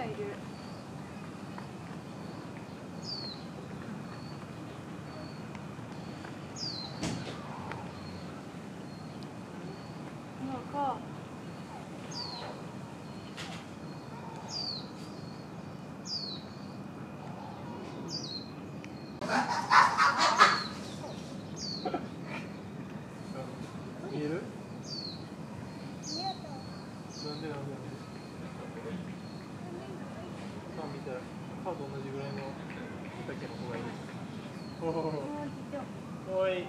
ゃいる。なんか。見えるなんでなんで歯見たら歯と同じぐらいの背丈の子がいるおおおい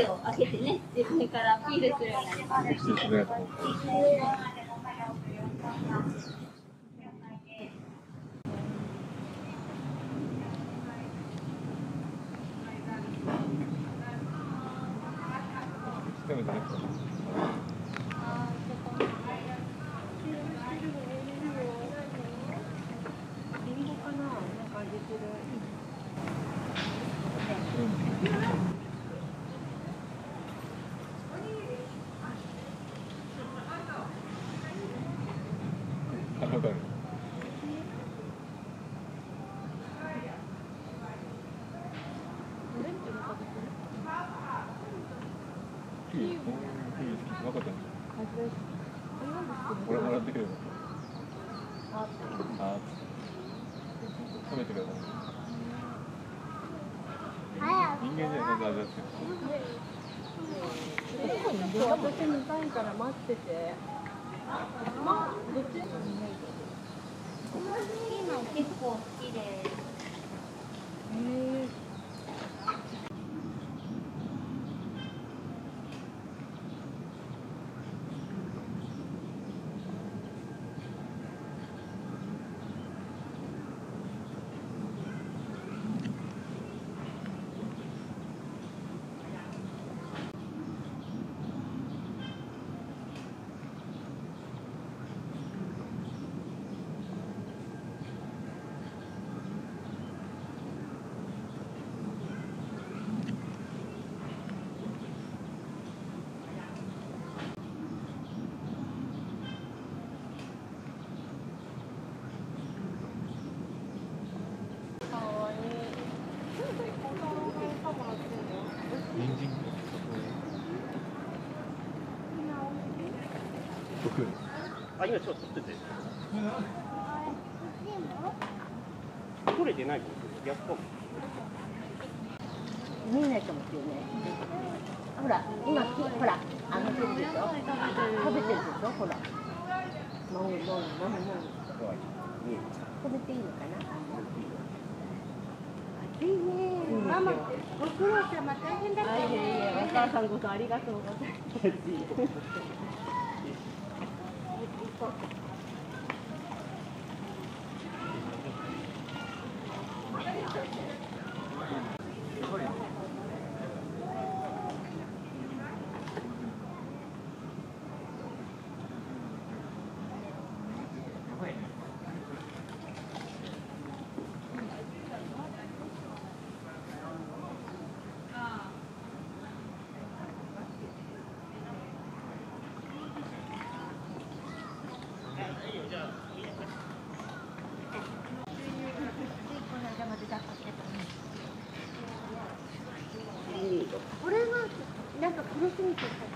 声を上げてね、自分からアピールするようになります。リンゴかななんか出てるかる。これなんですけどこれもらってくればああ食べてください。人間じゃない。味だって私見たい。から待ってて。ま、どっち？ピーマン結構好きです。えこあ、今ちょ？っと撮ってて。でも撮れてないこと逆かも。見えないかもしれない。ほら、今、ほら、あの時でしょ食べてるでしょほら。もう、もう、もう、もう。食べていいのかな暑いね。ママ、ご苦労様大変だったね。お母さんこそありがとうございます。これはなんか黒すぎてさい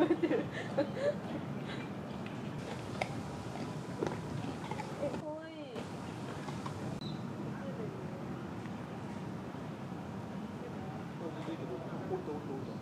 べてる。いう。